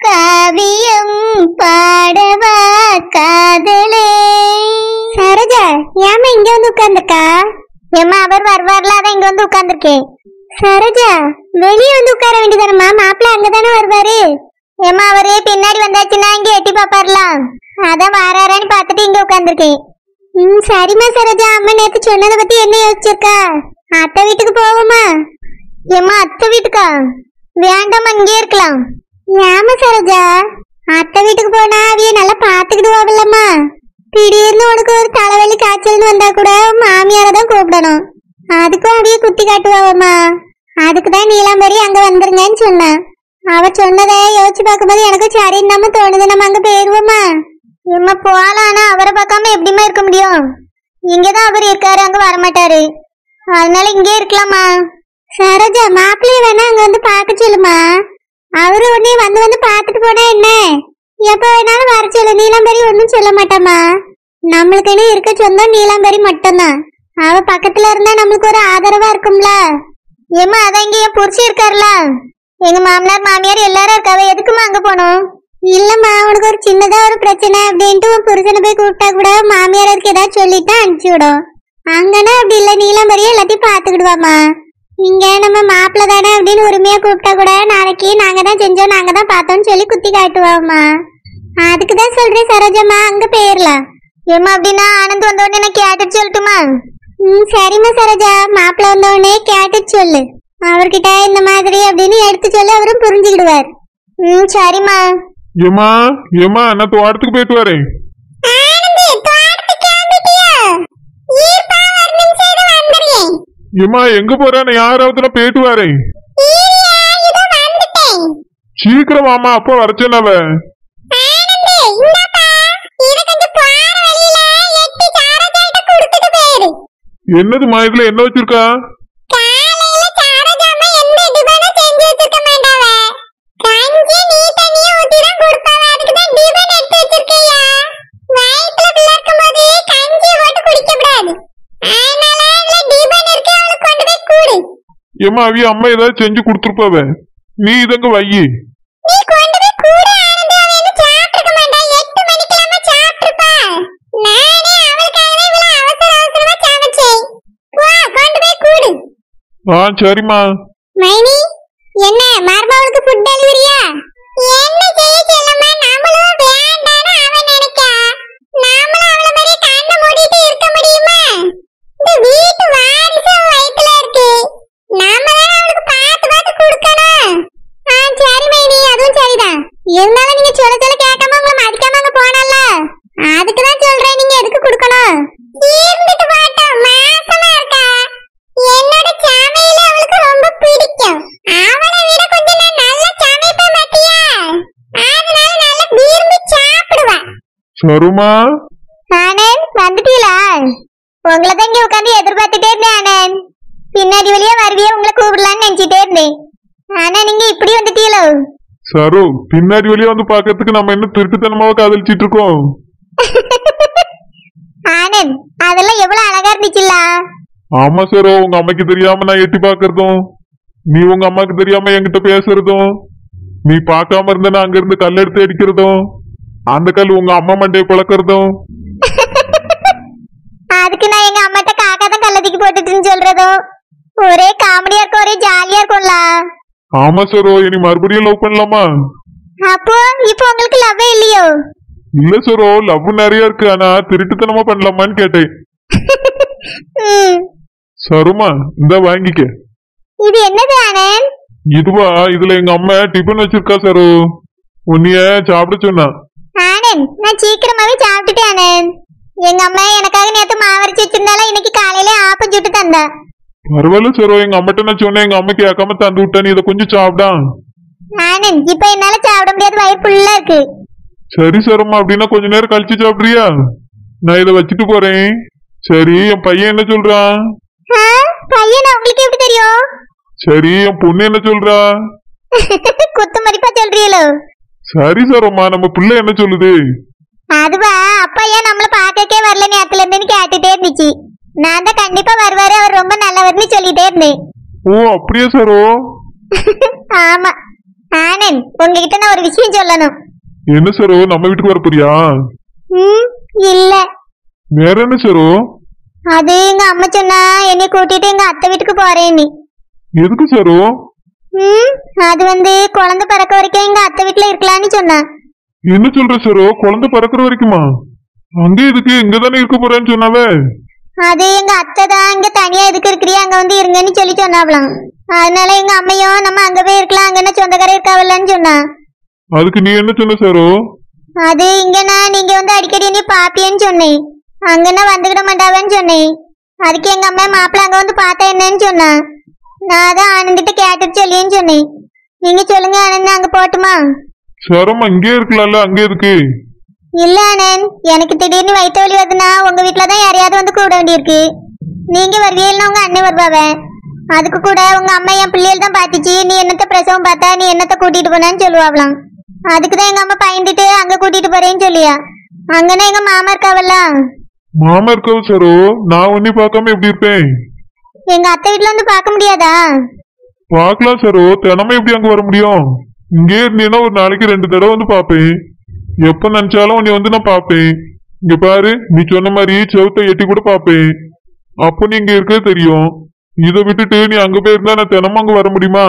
காவியம் பாடவா காதலே சரோஜா ஏமா இங்க வந்து உட்கார்ந்துருக்கா ஏமா அவர் வருவார்ல அதான் இங்க வந்து உட்கார்ந்துருக்கேன் சரோஜா வெளியே வந்து உட்கார வேண்டியதானம்மா மாப்பிள்ள அங்கதானே வருவாரு ஏமா அவரு பின்னாடி வந்தாச்சுன்னா இங்க எட்டி பாப்பார்லாம் அதான் வாராரான்னு பார்த்துட்டு இங்க உட்கார்ந்துருக்கேன் ம் சரிம்மா சரோஜா அம்மா நேத்து சொன்னதை பத்தி என்ன யோசிச்சிருக்கா அத்தை வீட்டுக்கு போவோமா ஏம்மா அத்தை வீட்டுக்கா வேண்டாம் இங்கே இருக்கலாம் ஏமா சரோஜா? அத்தை வீட்டுக்கு போனா அவிய நல்லா பாத்துக்கிடுவாங்கல்லம்மா திடீர்னு உனக்கு ஒரு தலைவலி காய்ச்சல்னு வந்தா கூட மாமியாரை தான் கூப்பிடணும். அதுக்கும் அவிய குத்தி காட்டுவாவம்மா. அதுக்கு தான் நீலாம்பரி அங்க வந்துருங்கன்னு சொன்னேன் அவ சொன்னதை யோசிச்சு பார்க்கும்போது எனக்கு சரி நம்ம தோணுது. நம்ம அங்க போயிருவோமா இம்மா போகலான்னா அவரை பார்க்காம எப்படிம்மா இருக்க முடியும்? இங்கதான் அவர் இருக்காரு. அங்க வரமாட்டாரு. அதனால இங்கே இருக்கலாமா? சரோஜா மாப்பிள்ளைய வேணா அங்க வந்து பார்க்க சொல்லுமா. அவரு உடனே வந்து வந்து பார்த்துட்டு போனா என்ன? எப்ப வேணாலும் வர சொல்லு. நீலாம்பரி ஒன்றும் சொல்ல மாட்டாமா நம்மளுக்குன்னு இருக்க சொந்தம் நீலாம்பரி மட்டும்தான். அவ பக்கத்துல இருந்தா நம்மளுக்கு ஒரு ஆதரவா இருக்கும்ல. ஏமா அதான் இங்க என் புரிச்சு இருக்காருல. எங்க மாமனார் மாமியார் எல்லாரும் இருக்காவ. எதுக்குமா அங்க போனோம்? இல்லம்மா அவனுக்கு ஒரு சின்னதா ஒரு பிரச்சனை அப்படின்ட்டு உன் புருஷனை போய் கூப்பிட்டா கூட மாமியார் அதுக்கு ஏதாவது சொல்லிட்டு அனுப்பிச்சு விடும். அங்கன்னா அப்படி இல்ல. நீலாம்பரியே எல்லாத்தையும் பாத்துக்கிடுவாமா இங்க நம்ம மாப்பிள்ள தானே அப்படின்னு உரிமையா கூப்பிட்டா கூட நாளைக்கு நாங்க தான் செஞ்சோம் நாங்க தான் பார்த்தோம்னு சொல்லி குத்தி காட்டுவோம்மா. அதுக்கு தான் சொல்றேன் சரோஜம்மா அங்க போயிடலாம் ஏமா அப்படின்னா ஆனந்த் வந்த உடனே நான் கேட்டு சொல்லட்டுமா? ம் சரிம்மா சரோஜா. மாப்பிள்ள வந்த உடனே கேட்டுட்டு சொல்லு. அவர்கிட்ட இந்த மாதிரி அப்படின்னு எடுத்து சொல்லி அவரும் புரிஞ்சுக்கிடுவார். ம் சரிம்மா. ஏமா ஏமா நான் தோட்டத்துக்கு போயிட்டு வரேன். ஏமா எங்க போறேன் யாராவது நான் போயிட்டு வரேன் சீக்கிரம் வாமா அப்ப வரச்சேனவ என்னதுமா இதுல என்ன வச்சிருக்கா? ஏமா அவிய அம்மா ஏதாவது செஞ்சு கொடுத்துருப்பாவ? நீ இதங்க வையி. ஆ சரிம்மா. மைனி என்ன மருமகளுக்கு ஃபுட் டெலிவரியா என்ன செய்ய சருமா ஆனந்த் வந்துட்டீங்களா? உங்களை தான் இங்க உட்காந்து எதிர்பார்த்துட்டே இருந்தேன் ஆனந்த் பின்னாடி வழியா வருவியே உங்களை கூப்பிடலாம்னு நினைச்சிட்டே இருந்தேன். ஆனா நீங்க இப்படி வந்துட்டீங்களோ? சரு பின்னாடி வெளியே வந்து பாக்கிறதுக்கு நம்ம என்ன திருட்டுத்தனமாவ காதலிச்சிட்டு இருக்கோம்? ஆனந்த் அதெல்லாம் எவ்வளவு அழகா இருந்துச்சுல்ல? ஆமா சரோ உங்க அம்மைக்கு தெரியாம நான் எட்டி பாக்குறதும் நீ உங்க அம்மாக்கு தெரியாம என்கிட்ட பேசுறதும் நீ பார்க்காம இருந்தனா அங்க இருந்து கல் எடுத்து அடிக்கிறதும் அந்த கல் உங்க அம்மா மண்டையை குழக்கிறதும்? அதுக்கு நான் எங்க அம்மாட்ட காக்கா தான் கள்ளத்துக்கு போட்டுட்டுன்னு சொல்றதும். ஒரே காமெடியா இருக்கும் ஒரே ஜாலியா இருக்கும்ல. ஆமா சரோ இனி மறுபடியும் லவ் பண்ணலாமா? அப்போ இப்போ உங்களுக்கு லவ்வே இல்லையோ? இல்ல சரோ லவ் நிறைய இருக்கு ஆனா திருட்டுத்தனமா பண்ணலாமான்னு கேட்டேன். சருமா இந்த வாங்கிக்க. இது என்னது ஆனந்த் இதுவா இதுல எங்க அம்மா டிபன் வச்சிருக்கா சரு. உன்னைய சாப்பிட சொன்னா. ஆனந்த் நான் சீக்கிரமாவே சாப்பிட்டுட்டேன் ஆனந்த். எங்க அம்மா எனக்காக நேத்து மாவரைச்சு வச்சிருந்தாலும் இன்னைக்கு காலையில ஆப்பம் சுட்டு தந்தா. பரவாயில்ல சரோ எங்க அம்மாட்ட நான் சொன்னேன் எங்க அம்மா கேட்காம தந்து விட்டா நீ இதை கொஞ்சம் சாப்பிடா. ஆனந்த் இப்ப என்னால சாப்பிட முடியாது வயிறு ஃபுல்லா இருக்கு. சரி சரம்மா அப்படின்னா கொஞ்ச நேரம் கழிச்சு சாப்பிடுறியா? நான் இதை வச்சுட்டு போறேன். சரி என் பையன் என்ன சொல்றான் பையனா உங்களுக்கு எப்படி தெரியும்? சரி என் பொண்ணு என்ன சொல்றா? குத்து மதிப்பா சொல்றீங்களோ? சரி சரம்மா நம்ம பிள்ளை என்ன சொல்லுது? அதுவா அப்பா ஏன் நம்மள பாக்கக்கே வரல நேரத்துல இருந்துன்னு கேட்டுட்டே இருந்துச்சு. நான் தான் கண்டிப்பா வருவாரு அவர் ரொம்ப நல்லவர்னு சொல்லிட்டே இருந்தேன். ஓ அப்படியே சரோ ஆமா. ஆனா ஆனந்த் உங்ககிட்ட நான் ஒரு விஷயம் சொல்லணும். என்ன சரோ நம்ம வீட்டுக்கு வர போறியா? ம் இல்ல. வேற என்ன சரோ அது எங்க அம்மா சொன்னா என்னை கூட்டிட்டு எங்க அத்தை வீட்டுக்கு போறேன்னு. எதுக்கு சரோ ம் அது வந்து குழந்தை பிறக்க வரைக்கும் எங்க அத்தை வீட்டுல இருக்கலாம்னு சொன்னா என்ன சொல்ற சரோ? குழந்தை பிறக்கிற வரைக்குமா? அங்க எதுக்கு இங்க தானே இருக்க போறேன்னு சொன்னாவே? அது எங்க அத்தை தான் இங்க தனியா எதுக்கு இருக்கிறியா அங்க வந்து இருங்கன்னு சொல்லி சொன்னாவலாம் அதனால எங்க அம்மையும் நம்ம அங்க போய் இருக்கலாம் அங்க என்ன சொந்தக்காரர் இருக்காவல்லன்னு சொன்னா அதுக்கு நீ என்ன சொன்ன சரோ? அது இங்கன்னா நீங்க வந்து அடிக்கடி நீ பாப்பியன்னு சொன்னேன். அங்கன்னா வந்துக்கிட மாட்டாவேன்னு சொன்னேன். அதுக்கு எங்க அம்மா மாப்பிள்ள அங்க வந்து பார்த்தா என்னன்னு சொன்னா நான் தான் ஆனந்திட்ட கேட்டுட்டு சொல்லின்னு சொன்னேன். நீங்க சொல்லுங்க ஆனந்த் அங்க போட்டுமா? சரமா இங்கே இருக்கலாம்ல அங்க எதுக்கு? இல்ல ஆனந்த் எனக்கு திடீர்னு வயிற்று வலி வருதுன்னா உங்க வீட்டுல தான் யாரையாவது வந்து கூட வேண்டியிருக்கு. நீங்க வருவீல்னா உங்க அண்ணன் வருவாவ? அதுக்கு கூட உங்க அம்மா என் பிள்ளைகள் தான் பாத்துச்சு. நீ என்னத்த பிரசவம் பார்த்தா நீ என்னத்த கூட்டிட்டு போனான்னு சொல்லுவாங்களாம் அதுக்கு தான் எங்க அம்மா பயந்துட்டு அங்க கூட்டிட்டு போறேன்னு சொல்லியா. அங்கன்னா எங்க மாமா இருக்காவல்ல? மாமா இருக்கவும் சரோ. நான் ஒன்னி பார்க்காம எப்படி இருப்பேன்? எங்க அத்தை வீட்டுல வந்து பார்க்க முடியாதா? பார்க்கலாம் சரோ. தினமும் எப்படி அங்க வர முடியும்? இங்கே இருந்தீங்கன்னா ஒரு நாளைக்கு ரெண்டு தடவை வந்து பார்ப்பேன். எப்ப நினைச்சாலும் உன்னை வந்து நான் பார்ப்பேன். இங்க பாரு நீ சொன்ன மாதிரி செவுத்தை எட்டி கூட பார்ப்பேன். அப்போ நீ இங்க இருக்கிறது தெரியும். இதை விட்டுட்டு நீ அங்க போயிருந்தா நான் தினமும் அங்க வர முடியுமா?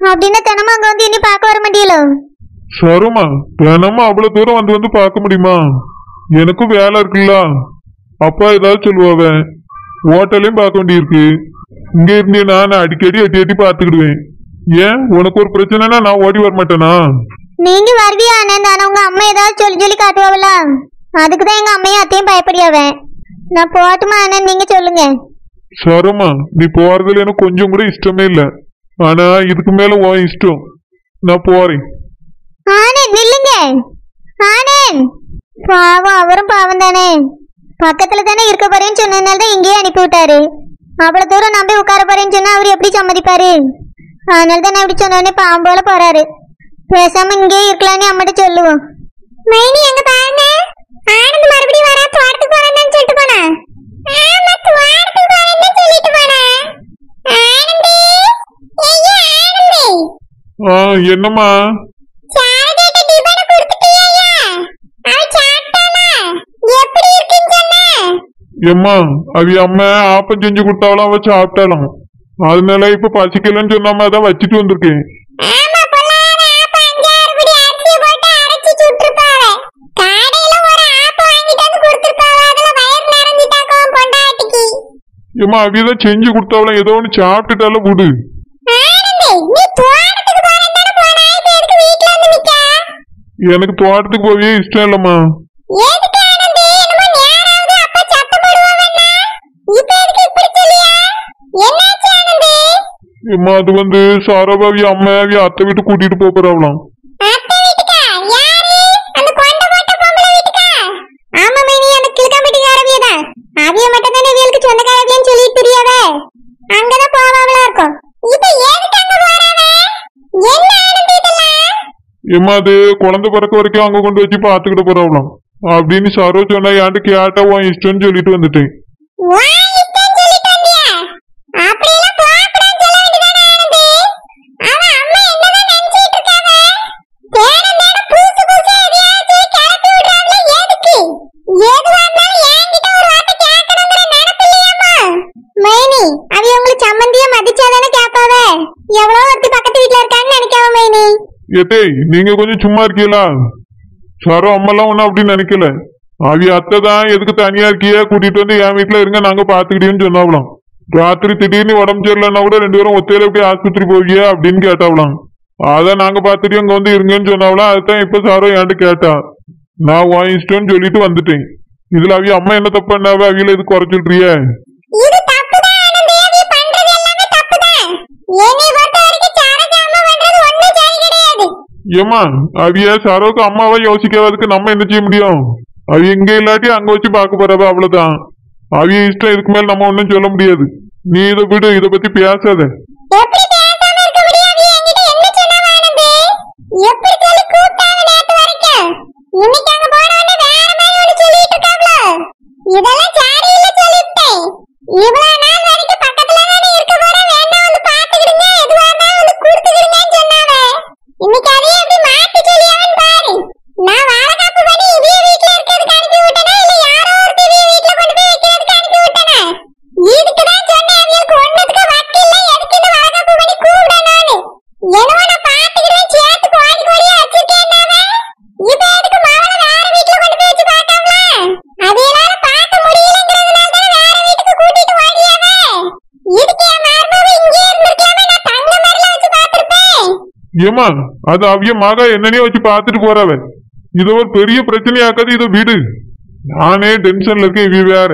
அப்படின்னா தினமும் அங்க வந்து இனி பார்க்க வர மாட்டீங்களோ சருமா தினமும் அவ்வளவு தூரம் வந்து வந்து பார்க்க முடியுமா? எனக்கும் வேலை இருக்குல்ல. அப்பா ஏதாவது சொல்லுவாவ. ஹோட்டலையும் பார்க்க வேண்டியிருக்கு. இங்க இருந்தேன்னா நான் அடிக்கடி எட்டி எட்டி பார்த்துக்கிடுவேன். ஏன்? உனக்கு ஒரு பிரச்சனைனா நான் ஓடி வர மாட்டேனா? நீங்க வருவியா ஆனந்த் ஆனா உங்க அம்மா ஏதாவது சொல்லி சொல்லி காட்டுவாவல? அதுக்கு தான் எங்க அம்மையும் அத்தையும் பயப்படியாவ. நான் போட்டுமா ஆனந்த் நீங்க சொல்லுங்க. சரமா நீ போறதுல எனக்கு கொஞ்சம் கூட இஷ்டமே இல்ல. ஆனா இதுக்கு மேல உன் இஷ்டம். நான் போறேன். ஆனந்த் நில்லுங்க. ஆனந்த் பாவம் அவரும் பாவம் தானே. பக்கத்துல தானே இருக்க போறேன்னு சொன்னதுனால தான் இங்கேயே அனுப்பி விட்டாரு. அவ்வளவு தூரம் நம்பி உட்கார போறேன்னு சொன்னா அவர் எப்படி சம்மதிப்பாரு? அதனால தான் நான் இப்படி சொன்னோடனே பாவம் போல போறாரு. பேசாம இங்கேயே இருக்கலாம்னு அம்மாட்ட சொல்லுவோம். மைனி அங்க பாருங்க. ஆனந்த் மறுபடியும் வரா தோட்டத்துக்கு போறேன்னு சொல்லிட்டு போனா. ஆமா தோட்டத்துக்கு போறேன்னு சொல்லிட்டு போனா. ஆ என்னம்மா சாரதாட்ட டிபன கொடுத்துட்டியா அவ சாப்பிட்டாளா எப்படி இருக்குன்னு சொன்ன எம்மா அவ அம்மா ஆப்பம் செஞ்சு கொடுத்தாலும் அவ சாப்பிட்டாலும் அதனால இப்ப பசிக்கலன்னு சொன்னாம அதான் வச்சுட்டு வந்திருக்கேன். ஏம்மா அவியதான் செஞ்சு கொடுத்தாலும் ஏதோ ஒன்று சாப்பிட்டுட்டாலும் விடு. தானே எனக்கு தோட்டத்துக்கு போவே இஷ்டம் இல்லம்மா. ஏம்மா அது வந்து சாரபாவி அம்மா அவிய அத்தை வீட்டு கூட்டிட்டு தான் அவிய மட்டும் தானே இவளுக்கு சொந்தக்காரவியன்னு அங்கதான் இருக்கும். இப்ப அது குழந்தை பிறக்க வரைக்கும் அங்க கொண்டு வச்சு பாத்துக்கிட்டு போறாவலாம் அப்படின்னு சரோ சொன்னா ஏன்ட்டு கேட்டா உன் இஷ்டம்னு சொல்லிட்டு வந்துட்டேன். ஏத்தே நீங்க கொஞ்சம் சும்மா இருக்கீங்களா? சரோ அம்மெல்லாம் ஒன்றும் அப்படின்னு நினைக்கல. அவி அத்தை தான் எதுக்கு தனியா இருக்கியா? கூட்டிட்டு வந்து என் வீட்டுல இருங்க நாங்க பாத்துக்கிட்டேன்னு சொன்னாவலாம். ராத்திரி திடீர்னு உடம்பு சரியில்லைன்னா கூட ரெண்டு பேரும் ஒத்தையில எப்படி ஆஸ்பத்திரி போவியா அப்படின்னு கேட்டாவலாம். அதான் நாங்க பாத்துட்டு அங்க வந்து இருங்கன்னு சொன்னாவலாம். அதுதான் இப்ப சாரோ என்கிட்ட கேட்டா. நான் வாங்கிச்சிட்டோன்னு சொல்லிட்டு வந்துட்டேன். இதுல அவிய அம்மா என்ன தப்பு பண்ணாவ? அவியில இது குறை ஏமா அவிய சரோக்கு அம்மாவை யோசிக்கிறதுக்கு நம்ம என்ன செய்ய முடியும்? அவி இங்க இல்லாட்டி அங்க வச்சு பார்க்க போறவ அவ்வளவுதான். அவிய இஷ்டம் இதுக்கு மேல நம்ம ஒண்ணும் சொல்ல முடியாது. நீ இதை விடு இதை பத்தி பேசாத. இதெல்லாம் ஏமா அது அவிய மக என்னன்னே வச்சு பார்த்துட்டு போறவன் இது ஒரு பெரிய பிரச்சனையாக்காது இதை விடு நானே டென்ஷன்ல இருக்கேன் இவ வேற